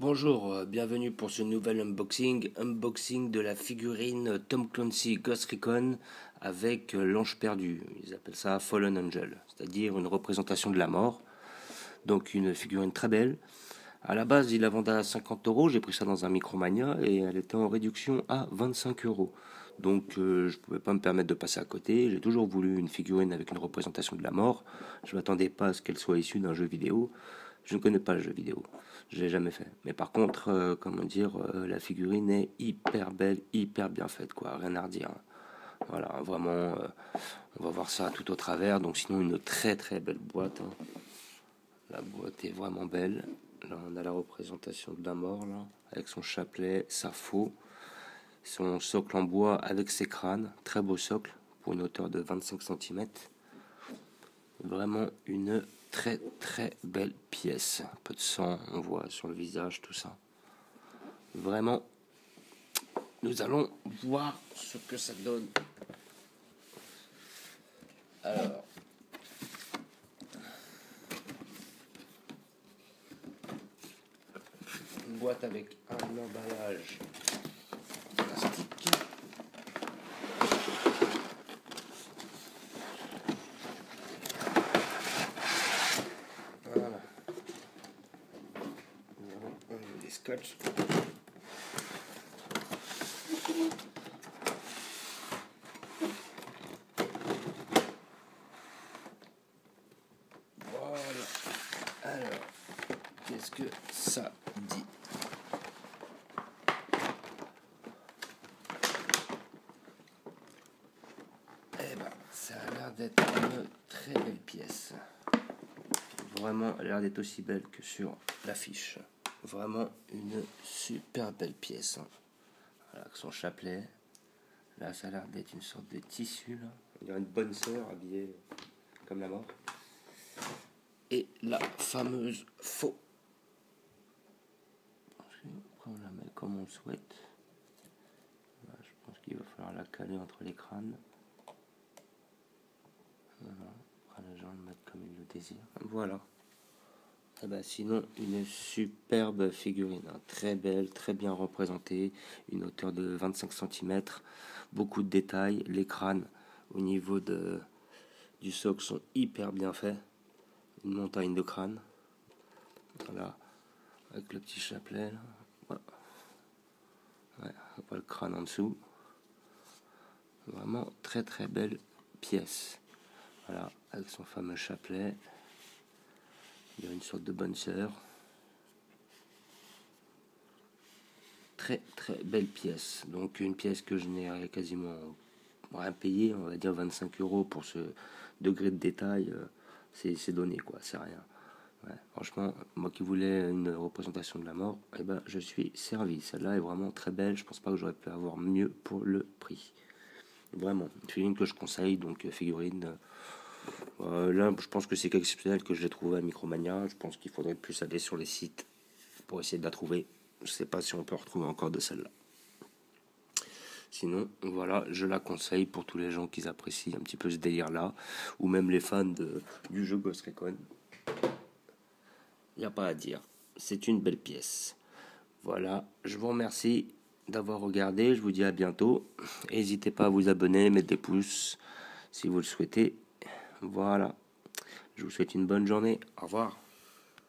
Bonjour, euh, bienvenue pour ce nouvel unboxing. Unboxing de la figurine Tom Clancy Ghost Recon avec euh, l'ange perdu. Ils appellent ça Fallen Angel, c'est-à-dire une représentation de la mort. Donc une figurine très belle. À la base, il la vendait à 50 euros. J'ai pris ça dans un Micromania et elle était en réduction à 25 euros. Donc euh, je ne pouvais pas me permettre de passer à côté. J'ai toujours voulu une figurine avec une représentation de la mort. Je ne m'attendais pas à ce qu'elle soit issue d'un jeu vidéo. Je ne connais pas le jeu vidéo, je l'ai jamais fait. Mais par contre, euh, comment dire, euh, la figurine est hyper belle, hyper bien faite, quoi, rien à redire. Voilà, vraiment, euh, on va voir ça tout au travers. Donc sinon, une très très belle boîte. Hein. La boîte est vraiment belle. Là, on a la représentation de la mort, là, avec son chapelet, sa faux, son socle en bois avec ses crânes. Très beau socle, pour une hauteur de 25 cm. Vraiment une très très belle pièce. Un peu de sang, on voit sur le visage, tout ça. Vraiment, nous allons voir ce que ça donne. Alors, une boîte avec un emballage plastique. Voilà. Nous avons un scotch. Voilà. Alors, qu'est-ce que ça dit? Eh ben, ça a l'air d'être une très belle pièce. Vraiment, a l'air d'être aussi belle que sur l'affiche. Vraiment une super belle pièce. hein. Voilà, avec son chapelet. Là, ça a l'air d'être une sorte de tissu. Là. On dirait une bonne sœur habillée comme la mort. Et la fameuse faux. Après, on la met comme on le souhaite. Je pense qu'il va falloir la caler entre les crânes. Voilà. Après, les gens le mettent comme ils le désirent. Voilà. Ah bah, sinon, une superbe figurine, hein. très belle, très bien représentée, une hauteur de 25 cm, beaucoup de détails, les crânes au niveau de, du socle sont hyper bien faits, une montagne de crâne, voilà, avec le petit chapelet, là. Voilà. Le crâne en dessous, vraiment très très belle pièce, voilà, avec son fameux chapelet. Il y a une sorte de bonne sœur. Très très belle pièce. Donc une pièce que je n'ai quasiment rien payé, on va dire 25 euros pour ce degré de détail. euh, C'est donné quoi, c'est rien. Franchement, moi qui voulais une représentation de la mort, eh ben, je suis servi. Celle-là est vraiment très belle. Je pense pas que j'aurais pu avoir mieux pour le prix. Vraiment, une figurine que je conseille, donc euh, figurine. Euh, là, je pense que c'est exceptionnel que je l'ai trouvé à Micromania. Je pense qu'il faudrait plus aller sur les sites pour essayer de la trouver. Je sais pas si on peut retrouver encore de celle-là. Sinon, voilà, je la conseille pour tous les gens qui apprécient un petit peu ce délire-là, ou même les fans du jeu Ghost Recon. Il n'y a pas à dire. C'est une belle pièce. Voilà, je vous remercie d'avoir regardé. Je vous dis à bientôt. N'hésitez pas à vous abonner, mettre des pouces si vous le souhaitez. Voilà. Je vous souhaite une bonne journée. Au revoir.